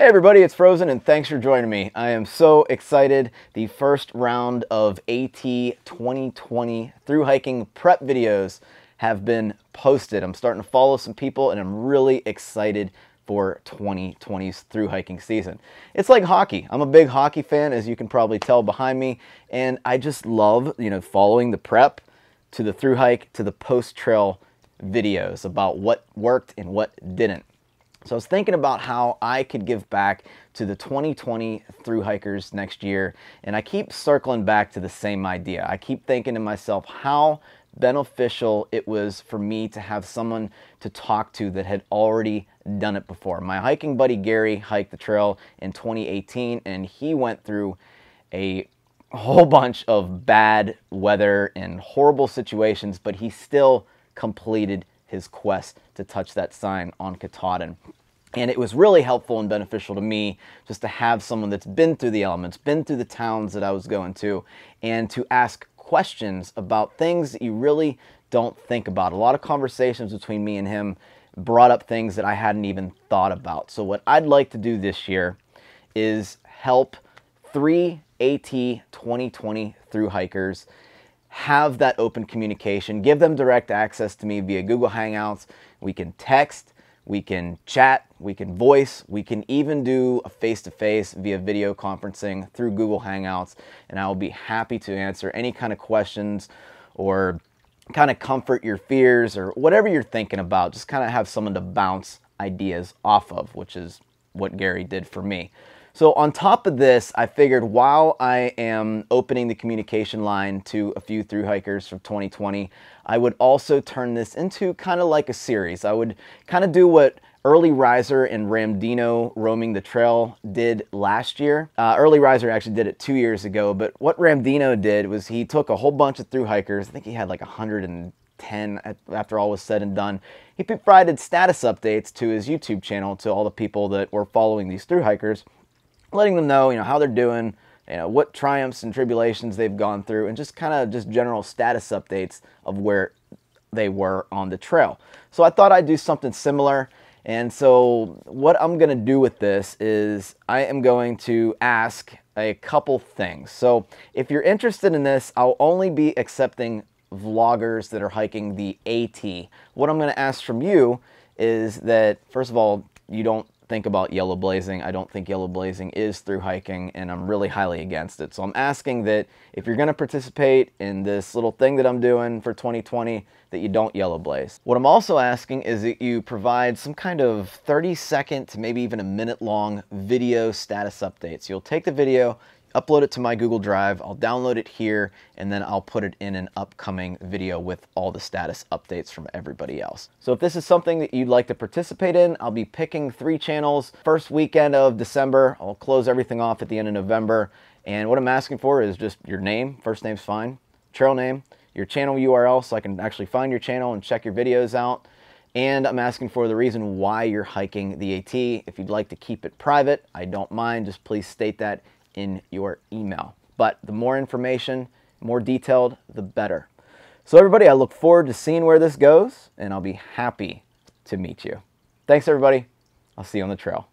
Hey everybody, it's Frozen and thanks for joining me. I am so excited. The first round of AT 2020 through hiking prep videos have been posted. I'm starting to follow some people and I'm really excited for 2020's through hiking season. It's like hockey. I'm a big hockey fan as you can probably tell behind me and I just love, you know, following the prep to the through hike to the post trail videos about what worked and what didn't. So I was thinking about how I could give back to the 2020 through hikers next year, and I keep circling back to the same idea. I keep thinking to myself how beneficial it was for me to have someone to talk to that had already done it before. My hiking buddy Gary hiked the trail in 2018, and he went through a whole bunch of bad weather and horrible situations, but he still completed his quest to touch that sign on Katahdin. And it was really helpful and beneficial to me just to have someone that's been through the elements, been through the towns that I was going to, and to ask questions about things that you really don't think about. A lot of conversations between me and him brought up things that I hadn't even thought about. So, what I'd like to do this year is help three AT 2020 through hikers have that open communication, give them direct access to me via Google Hangouts. We can text, we can chat, we can voice, we can even do a face to face via video conferencing through Google Hangouts. And I will be happy to answer any kind of questions or kind of comfort your fears or whatever you're thinking about. Just kind of have someone to bounce ideas off of, which is what Gary did for me. So on top of this, I figured while I am opening the communication line to a few through hikers from 2020, I would also turn this into kind of like a series. I would kind of do what Early Riser and Ramdino Roaming the Trail did last year. Uh, Early Riser actually did it two years ago, but what Ramdino did was he took a whole bunch of through hikers. I think he had like 110 after all was said and done. He provided status updates to his YouTube channel to all the people that were following these through hikers letting them know, you know, how they're doing, you know, what triumphs and tribulations they've gone through, and just kind of just general status updates of where they were on the trail. So I thought I'd do something similar. And so what I'm going to do with this is I am going to ask a couple things. So if you're interested in this, I'll only be accepting vloggers that are hiking the AT. What I'm going to ask from you is that, first of all, you don't think about yellow blazing. I don't think yellow blazing is through hiking and I'm really highly against it. So I'm asking that if you're gonna participate in this little thing that I'm doing for 2020, that you don't yellow blaze. What I'm also asking is that you provide some kind of 30 second to maybe even a minute long video status updates. You'll take the video, upload it to my Google Drive, I'll download it here, and then I'll put it in an upcoming video with all the status updates from everybody else. So if this is something that you'd like to participate in, I'll be picking three channels. First weekend of December, I'll close everything off at the end of November. And what I'm asking for is just your name, first name's fine, trail name, your channel URL so I can actually find your channel and check your videos out. And I'm asking for the reason why you're hiking the AT. If you'd like to keep it private, I don't mind. Just please state that in your email. But the more information, more detailed, the better. So everybody, I look forward to seeing where this goes, and I'll be happy to meet you. Thanks, everybody. I'll see you on the trail.